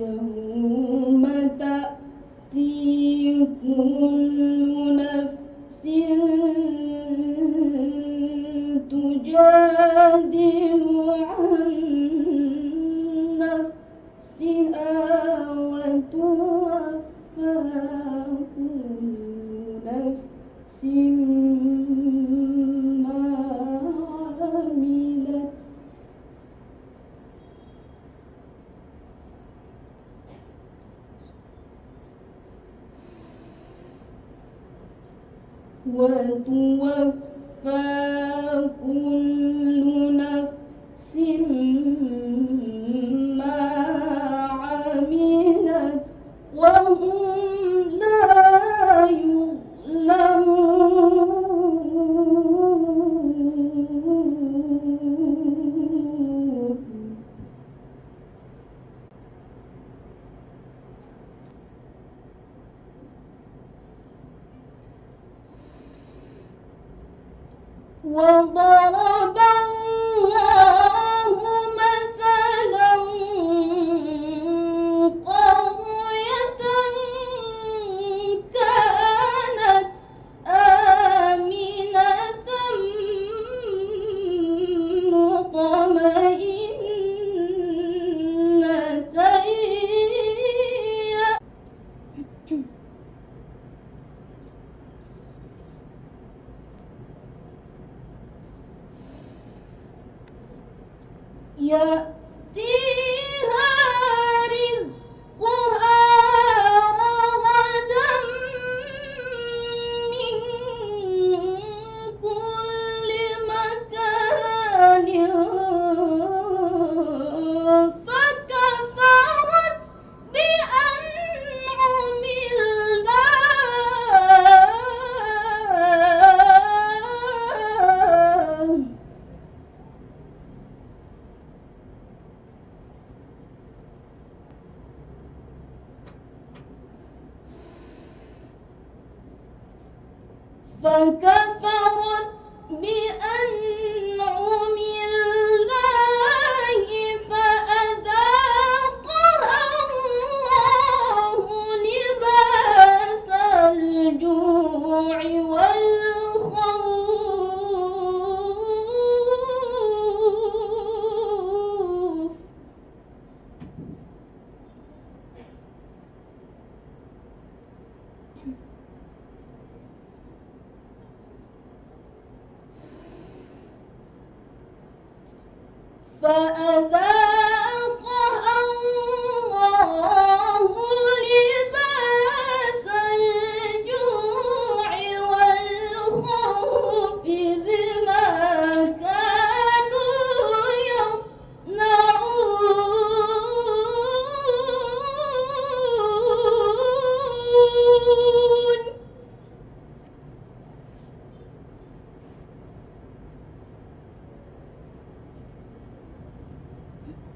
يوم تأتي كل نفس تجادل عن نفسها وتوفى. وتوفى كل Well, da, da. 分跟分。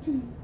Mm-hmm.